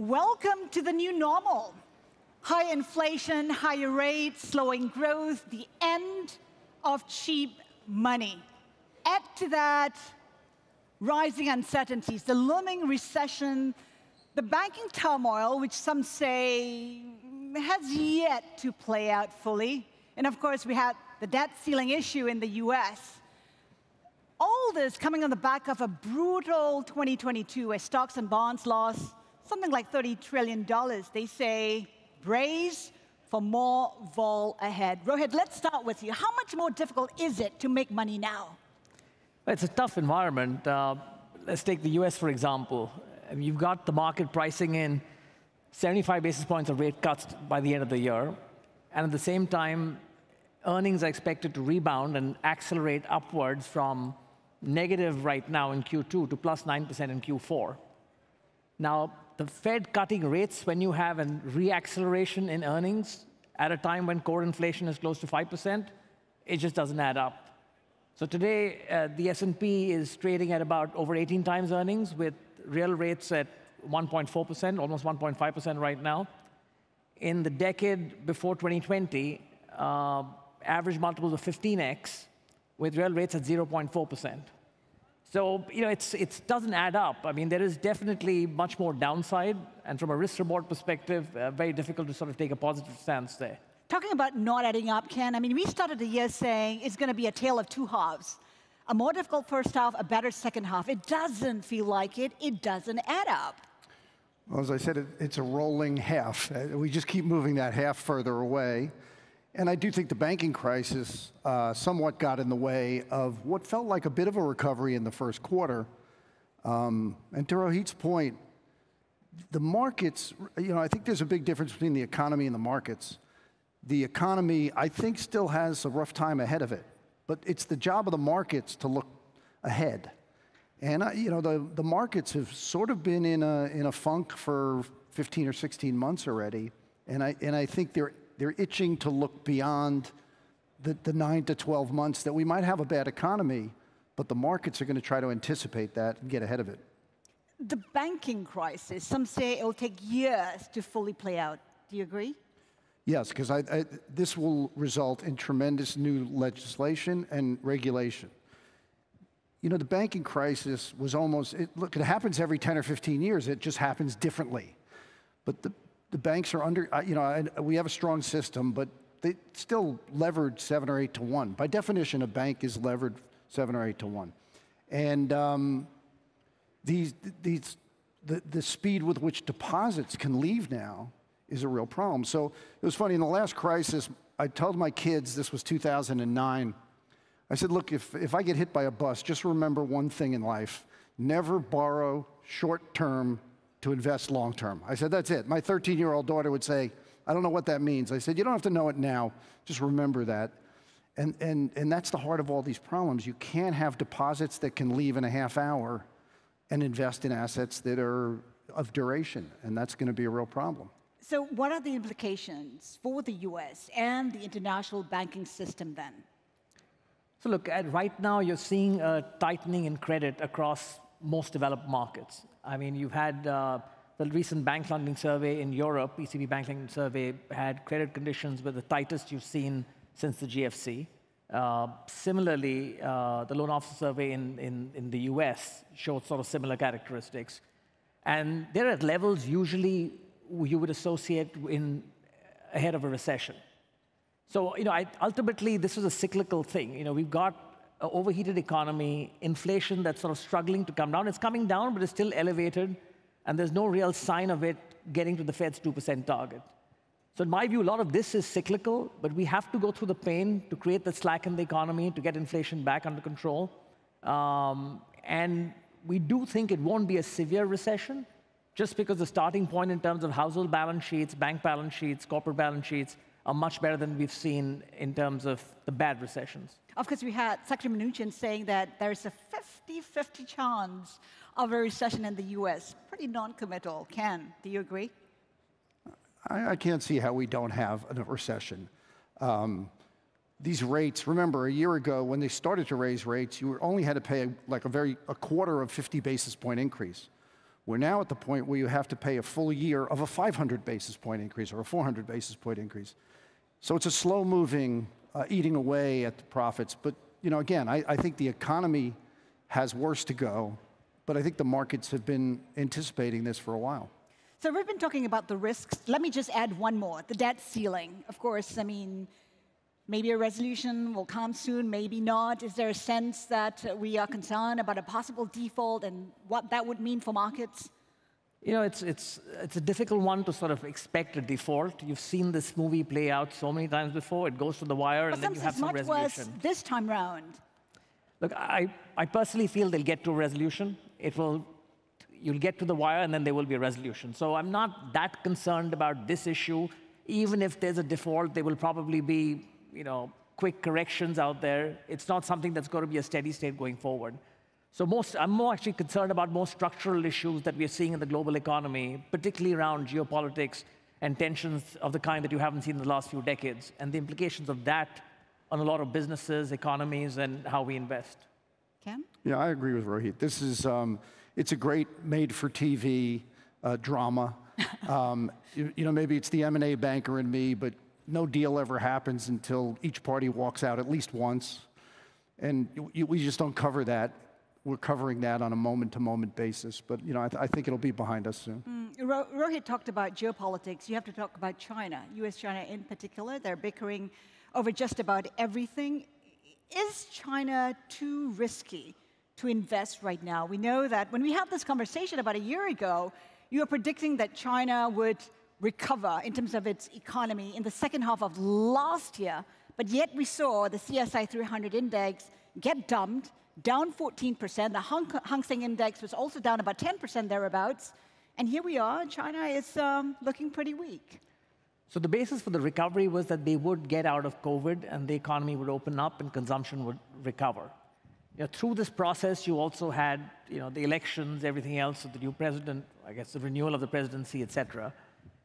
Welcome to the new normal. High inflation, higher rates, slowing growth, the end of cheap money. Add to that rising uncertainties, the looming recession, the banking turmoil, which some say has yet to play out fully. And of course, we had the debt ceiling issue in the US. All this coming on the back of a brutal 2022 where stocks and bonds lost something like $30 trillion. They say, brace for more vol ahead. Rohit, let's start with you. How much more difficult is it to make money now? It's a tough environment. Uh, let's take the US, for example. You've got the market pricing in 75 basis points of rate cuts by the end of the year. And at the same time, earnings are expected to rebound and accelerate upwards from negative right now in Q2 to plus 9% in Q4. Now, the Fed cutting rates when you have a reacceleration in earnings at a time when core inflation is close to 5%, it just doesn't add up. So today, uh, the S&P is trading at about over 18 times earnings with real rates at 1.4%, almost 1.5% right now. In the decade before 2020, uh, average multiples of 15x with real rates at 0.4%. So, you know, it's, it doesn't add up. I mean, there is definitely much more downside, and from a risk-reward perspective, uh, very difficult to sort of take a positive stance there. Talking about not adding up, Ken, I mean, we started the year saying it's going to be a tale of two halves a more difficult first half, a better second half. It doesn't feel like it. It doesn't add up. Well, as I said, it, it's a rolling half. Uh, we just keep moving that half further away. And I do think the banking crisis uh, somewhat got in the way of what felt like a bit of a recovery in the first quarter. Um, and to Rohit's point, the markets, you know, I think there's a big difference between the economy and the markets. The economy, I think, still has a rough time ahead of it. But it's the job of the markets to look ahead. And, you know, the, the markets have sort of been in a, in a funk for 15 or 16 months already. And I, and I think they're, they're itching to look beyond the, the 9 to 12 months that we might have a bad economy, but the markets are going to try to anticipate that and get ahead of it. The banking crisis, some say it will take years to fully play out. Do you agree? Yes, because I, I, this will result in tremendous new legislation and regulation. You know, the banking crisis was almost, it, look, it happens every 10 or 15 years, it just happens differently. But the, the banks are under, you know, I, we have a strong system, but they still levered seven or eight to one. By definition, a bank is levered seven or eight to one. And um, these, these, the, the speed with which deposits can leave now is a real problem. So it was funny, in the last crisis, I told my kids, this was 2009, I said, look, if, if I get hit by a bus, just remember one thing in life never borrow short term to invest long term. I said, that's it. My 13 year old daughter would say, I don't know what that means. I said, you don't have to know it now, just remember that. And, and, and that's the heart of all these problems. You can't have deposits that can leave in a half hour and invest in assets that are of duration, and that's going to be a real problem. So, what are the implications for the US and the international banking system then? So, look, right now you're seeing a tightening in credit across most developed markets. I mean, you've had uh, the recent bank lending survey in Europe, ECB bank lending survey, had credit conditions were the tightest you've seen since the GFC. Uh, similarly, uh, the loan officer survey in, in, in the US showed sort of similar characteristics. And they're at levels usually you would associate in ahead of a recession. So, you know, I, ultimately, this is a cyclical thing. You know, we've got overheated economy, inflation that's sort of struggling to come down. It's coming down, but it's still elevated, and there's no real sign of it getting to the Fed's 2% target. So, in my view, a lot of this is cyclical, but we have to go through the pain to create the slack in the economy, to get inflation back under control. Um, and we do think it won't be a severe recession, just because the starting point in terms of household balance sheets, bank balance sheets, corporate balance sheets are much better than we've seen in terms of the bad recessions. Of course, we had Secretary Mnuchin saying that there's a 50-50 chance of a recession in the US. Pretty non-committal. Ken, do you agree? I, I, can't see how we don't have a recession. Um, these rates, remember a year ago when they started to raise rates, you only had to pay like a very, a quarter of 50 basis point increase. We're now at the point where you have to pay a full year of a 500 basis point increase or a 400 basis point increase. So it's a slow moving, uh, eating away at the profits. But, you know, again, I, I think the economy has worse to go, but I think the markets have been anticipating this for a while. So we've been talking about the risks. Let me just add one more the debt ceiling. Of course, I mean, maybe a resolution will come soon, maybe not. Is there a sense that we are concerned about a possible default and what that would mean for markets? You know, it's, it's, it's a difficult one to sort of expect a default. You've seen this movie play out so many times before. It goes to the wire, but and then you have some much resolution. Worse this time round. Look, I, I personally feel they'll get to a resolution. It will, you'll get to the wire, and then there will be a resolution. So I'm not that concerned about this issue. Even if there's a default, there will probably be, you know, quick corrections out there. It's not something that's going to be a steady state going forward. So most, I'm more actually concerned about more structural issues that we are seeing in the global economy, particularly around geopolitics and tensions of the kind that you haven't seen in the last few decades, and the implications of that on a lot of businesses, economies, and how we invest. Ken? Yeah, I agree with Rohit. This is, um, it's a great made-for-TV uh, drama. um, you, you know, maybe it's the M&A banker in me, but no deal ever happens until each party walks out at least once. And we just don't cover that we're covering that on a moment-to-moment basis. But you know, I, th I, think it'll be behind us soon. Mm, Ro Rohit talked about geopolitics. You have to talk about China, U.S.-China in particular. They're bickering over just about everything. Is China too risky to invest right now? We know that when we had this conversation about a year ago, you were predicting that China would recover in terms of its economy in the second half of last year, but yet we saw the CSI 300 index get dumped down 14%. The Hang, Hang Seng Index was also down about 10% thereabouts. And here we are, China is um, looking pretty weak. So the basis for the recovery was that they would get out of COVID and the economy would open up and consumption would recover. You know, through this process, you also had you know, the elections, everything else, the new president, I guess the renewal of the presidency, et cetera.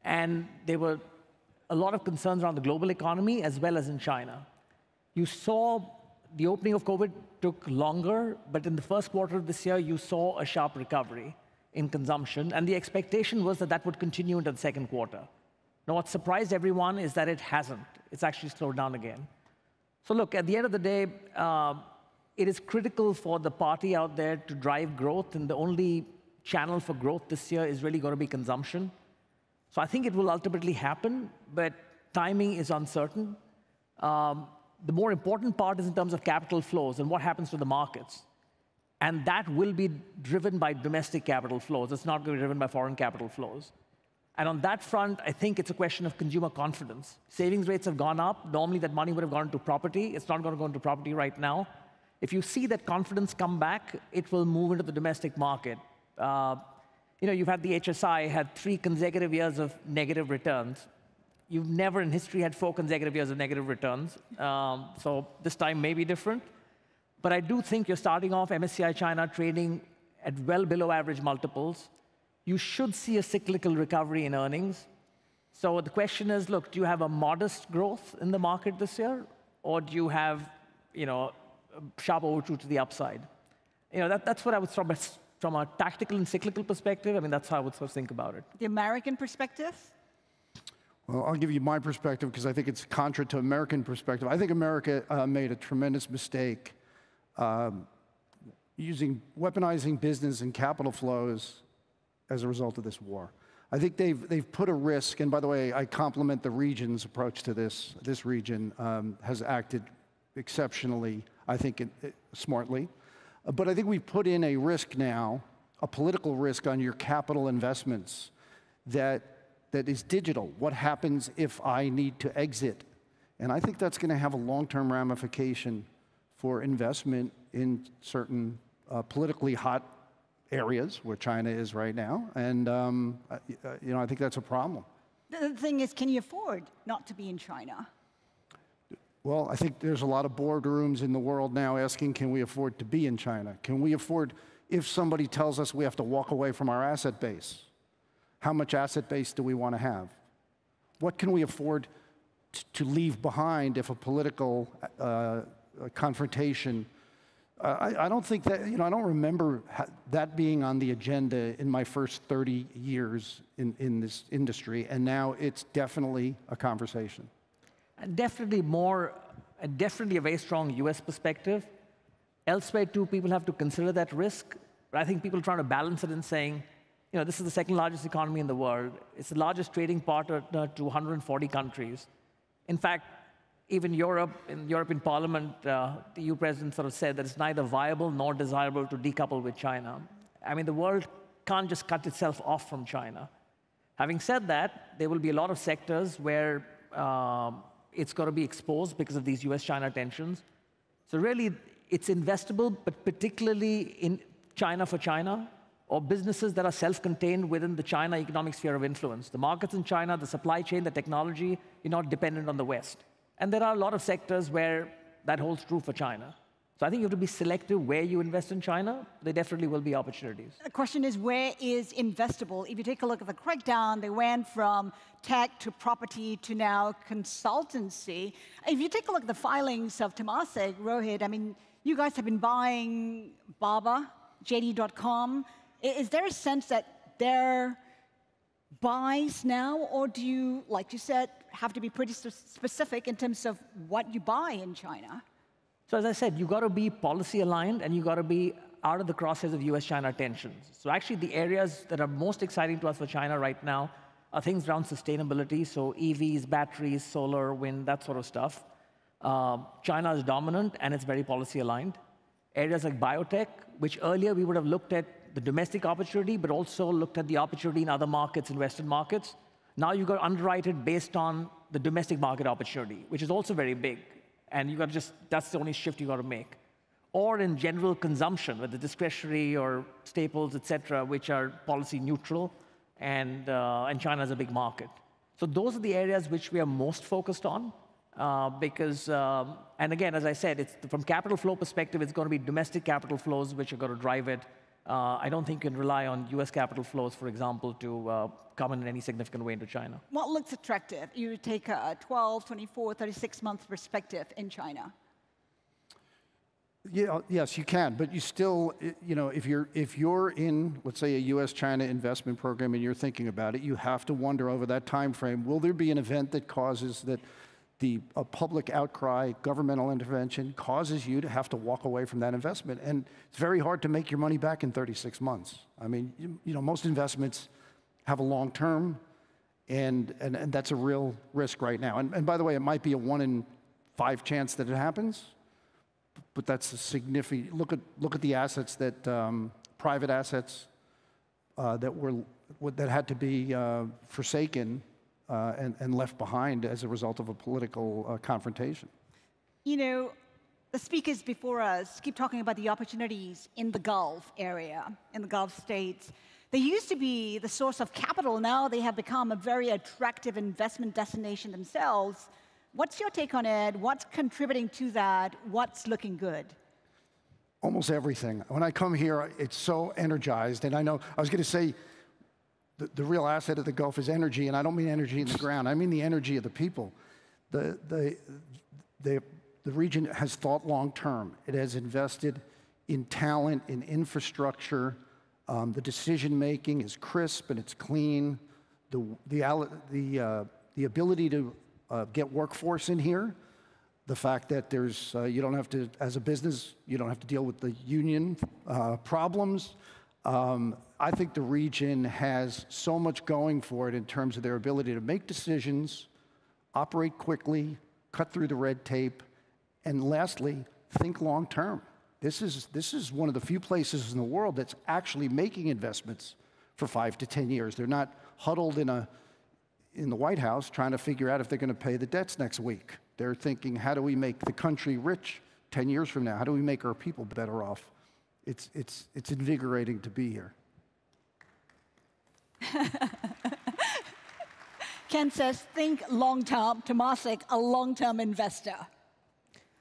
And there were a lot of concerns around the global economy as well as in China. You saw the opening of COVID took longer, but in the first quarter of this year, you saw a sharp recovery in consumption, and the expectation was that that would continue into the second quarter. Now, what surprised everyone is that it hasn't. It's actually slowed down again. So look, at the end of the day, uh, it is critical for the party out there to drive growth, and the only channel for growth this year is really going to be consumption. So I think it will ultimately happen, but timing is uncertain. Um, the more important part is in terms of capital flows and what happens to the markets. And that will be driven by domestic capital flows. It's not going to be driven by foreign capital flows. And on that front, I think it's a question of consumer confidence. Savings rates have gone up. Normally, that money would have gone into property. It's not going to go into property right now. If you see that confidence come back, it will move into the domestic market. Uh, you know, you've had the HSI had three consecutive years of negative returns. You've never in history had four consecutive years of negative returns. Um, so this time may be different. But I do think you're starting off MSCI China trading at well below average multiples. You should see a cyclical recovery in earnings. So the question is, look, do you have a modest growth in the market this year? Or do you have, you know, a sharp overshoot to the upside? You know, that, that's what I would a, from a tactical and cyclical perspective, I mean, that's how I would sort of think about it. The American perspective? Well, I'll give you my perspective because I think it's contra to American perspective. I think America uh, made a tremendous mistake um, using weaponizing business and capital flows as a result of this war. I think they've, they've put a risk, and by the way, I compliment the region's approach to this. This region um, has acted exceptionally, I think, it, it, smartly. But I think we've put in a risk now, a political risk on your capital investments that that is digital. What happens if I need to exit? And I think that's going to have a long-term ramification for investment in certain uh, politically hot areas where China is right now. And um, uh, you know, I think that's a problem. The thing is, can you afford not to be in China? Well, I think there's a lot of boardrooms in the world now asking, can we afford to be in China? Can we afford, if somebody tells us we have to walk away from our asset base, how much asset base do we want to have? What can we afford to leave behind if a political uh, confrontation I, I don't think that, you know, I don't remember that being on the agenda in my first 30 years in, in this industry, and now it's definitely a conversation. And definitely more, and definitely a very strong US perspective. Elsewhere, too, people have to consider that risk. But I think people are trying to balance it in saying, you know, this is the second largest economy in the world. It's the largest trading partner to 140 countries. In fact, even Europe, in European Parliament, uh, the EU president sort of said that it's neither viable nor desirable to decouple with China. I mean, the world can't just cut itself off from China. Having said that, there will be a lot of sectors where uh, it's got to be exposed because of these US-China tensions. So really, it's investable, but particularly in China for China, or businesses that are self-contained within the China economic sphere of influence. The markets in China, the supply chain, the technology, you're not dependent on the West. And there are a lot of sectors where that holds true for China. So I think you have to be selective where you invest in China. There definitely will be opportunities. The question is, where is investable? If you take a look at the crackdown, they went from tech to property to now consultancy. If you take a look at the filings of Temasek, Rohit, I mean, you guys have been buying Baba, JD.com. Is there a sense that they're buys now, or do you, like you said, have to be pretty specific in terms of what you buy in China? So as I said, you've got to be policy aligned and you've got to be out of the crosshairs of US-China tensions. So actually the areas that are most exciting to us for China right now are things around sustainability, so EVs, batteries, solar, wind, that sort of stuff. Uh, China is dominant and it's very policy aligned. Areas like biotech, which earlier we would have looked at the domestic opportunity, but also looked at the opportunity in other markets, in Western markets. Now you've got underwrite it based on the domestic market opportunity, which is also very big. And you got to just, that's the only shift you got to make. Or in general consumption, whether discretionary or staples, et cetera, which are policy neutral, and, uh, and China is a big market. So those are the areas which we are most focused on. Uh, because, um, and again, as I said, it's, from capital flow perspective, it's going to be domestic capital flows which are going to drive it. Uh, I don't think you can rely on US capital flows, for example, to uh, come in any significant way into China. What looks attractive? You take a 12, 24, 36 month perspective in China. Yeah, yes, you can, but you still, you know, if you're if you're in, let's say, a U.S.-China investment program and you're thinking about it, you have to wonder over that time frame: will there be an event that causes that the public outcry, governmental intervention causes you to have to walk away from that investment. And it's very hard to make your money back in 36 months. I mean, you, you know, most investments have a long term, and, and, and that's a real risk right now. And, and by the way, it might be a one in five chance that it happens, but that's a significant, look at, look at the assets that, um, private assets uh, that were, that had to be uh, forsaken uh, and, and, left behind as a result of a political uh, confrontation. You know, the speakers before us keep talking about the opportunities in the Gulf area, in the Gulf states. They used to be the source of capital. Now they have become a very attractive investment destination themselves. What's your take on it? What's contributing to that? What's looking good? Almost everything. When I come here, it's so energized. And I know, I was going to say, the, the real asset of the Gulf is energy, and I don't mean energy in the ground, I mean the energy of the people. The, the, the, the region has thought long term. It has invested in talent, in infrastructure. Um, the decision making is crisp and it's clean. The, the, the, uh, the ability to uh, get workforce in here, the fact that there's, uh, you don't have to, as a business, you don't have to deal with the union uh, problems. Um, I think the region has so much going for it in terms of their ability to make decisions, operate quickly, cut through the red tape, and lastly, think long term. This is, this is one of the few places in the world that's actually making investments for five to 10 years. They're not huddled in, a, in the White House trying to figure out if they're going to pay the debts next week. They're thinking, how do we make the country rich 10 years from now? How do we make our people better off? It's, it's, it's invigorating to be here. Ken says, think long term. Temasek, a long term investor.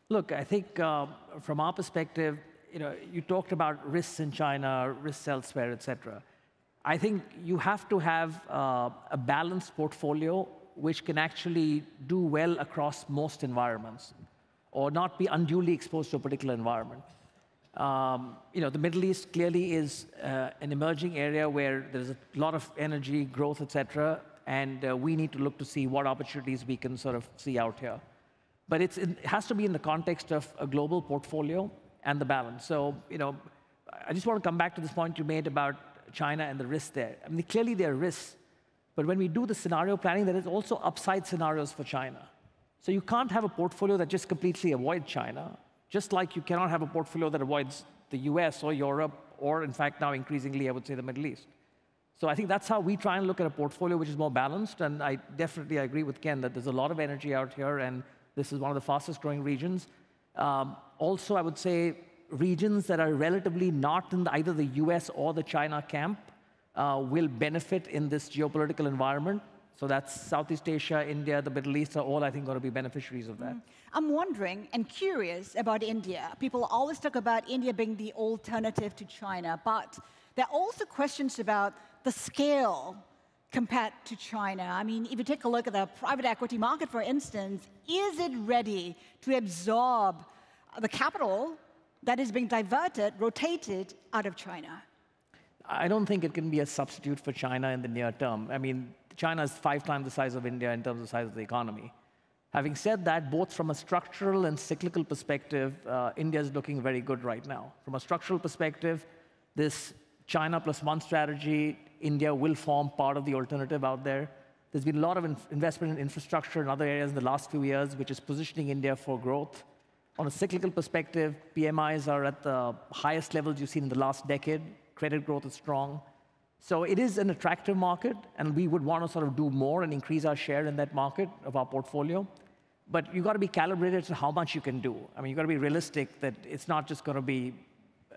Look, I think uh, from our perspective, you know, you talked about risks in China, risks elsewhere, et cetera. I think you have to have uh, a balanced portfolio which can actually do well across most environments or not be unduly exposed to a particular environment. Um, you know, the Middle East clearly is uh, an emerging area where there's a lot of energy growth, etc., and uh, we need to look to see what opportunities we can sort of see out here. But it's, it has to be in the context of a global portfolio and the balance. So, you know, I just want to come back to this point you made about China and the risks there. I mean, clearly there are risks, but when we do the scenario planning, there is also upside scenarios for China. So you can't have a portfolio that just completely avoids China, just like you cannot have a portfolio that avoids the US or Europe, or in fact now increasingly, I would say the Middle East. So I think that's how we try and look at a portfolio which is more balanced, and I definitely agree with Ken that there's a lot of energy out here, and this is one of the fastest growing regions. Um, also, I would say regions that are relatively not in the, either the US or the China camp uh, will benefit in this geopolitical environment. So that's Southeast Asia, India, the Middle East are all, I think, going to be beneficiaries of that. Mm. I'm wondering and curious about India. People always talk about India being the alternative to China, but there are also questions about the scale compared to China. I mean, if you take a look at the private equity market, for instance, is it ready to absorb the capital that is being diverted, rotated out of China? I don't think it can be a substitute for China in the near term. I mean, China is five times the size of India in terms of size of the economy. Having said that, both from a structural and cyclical perspective, uh, India is looking very good right now. From a structural perspective, this China plus one strategy, India will form part of the alternative out there. There's been a lot of in investment in infrastructure and other areas in the last few years, which is positioning India for growth. On a cyclical perspective, PMIs are at the highest levels you've seen in the last decade. Credit growth is strong. So it is an attractive market, and we would want to sort of do more and increase our share in that market of our portfolio. But you've got to be calibrated to how much you can do. I mean, you've got to be realistic that it's not just going to be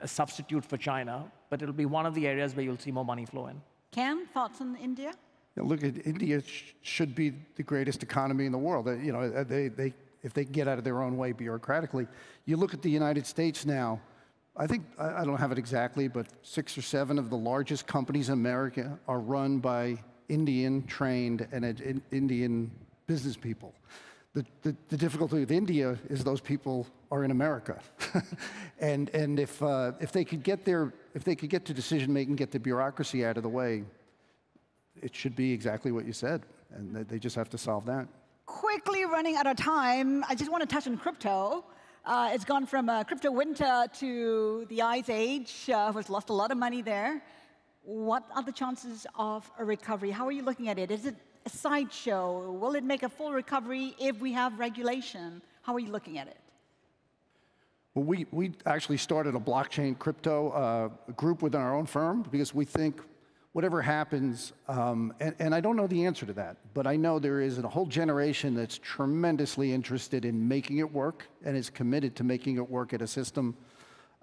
a substitute for China, but it'll be one of the areas where you'll see more money flow in. Ken, thoughts on India? Yeah, look, at India sh should be the greatest economy in the world. You know, they, they if they get out of their own way bureaucratically. You look at the United States now, I think, I don't have it exactly, but six or seven of the largest companies in America are run by Indian trained and Indian business people. The, the, the, difficulty with India is those people are in America. and and if, uh, if, they could get their, if they could get to decision making, get the bureaucracy out of the way, it should be exactly what you said. And they just have to solve that quickly running out of time, I just want to touch on crypto. Uh, it's gone from a crypto winter to the ice age, uh, has lost a lot of money there. What are the chances of a recovery? How are you looking at it? Is it a sideshow? Will it make a full recovery if we have regulation? How are you looking at it? Well, we, we actually started a blockchain crypto uh, group within our own firm because we think whatever happens, um, and, and, I don't know the answer to that, but I know there is a whole generation that's tremendously interested in making it work and is committed to making it work at a system.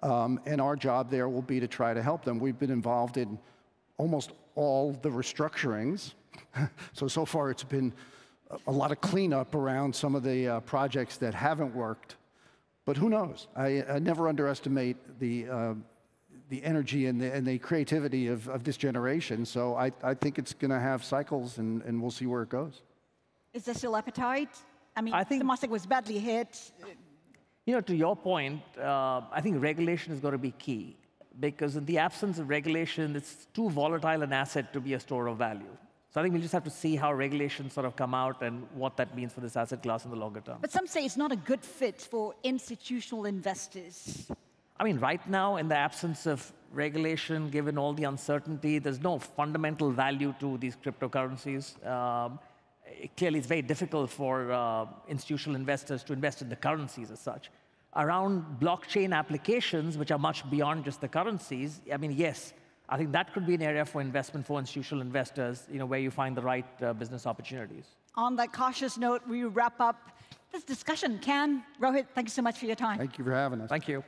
Um, and our job there will be to try to help them. We've been involved in almost all the restructurings. so, so far it's been a lot of cleanup around some of the uh, projects that haven't worked. But who knows? I, I never underestimate the, uh, the energy and the, and the creativity of, of this generation. So I, I think it's going to have cycles, and, and we'll see where it goes. Is there still appetite? I mean, I think, Temasek was badly hit. You know, to your point, uh, I think regulation is going to be key because in the absence of regulation, it's too volatile an asset to be a store of value. So I think we'll just have to see how regulations sort of come out and what that means for this asset class in the longer term. But some say it's not a good fit for institutional investors. I mean, right now, in the absence of regulation, given all the uncertainty, there's no fundamental value to these cryptocurrencies. Um, it, clearly, it's very difficult for uh, institutional investors to invest in the currencies as such. Around blockchain applications, which are much beyond just the currencies, I mean, yes, I think that could be an area for investment for institutional investors, you know, where you find the right uh, business opportunities. On that cautious note, we wrap up this discussion. Ken Rohit, thank you so much for your time. Thank you for having us. Thank you.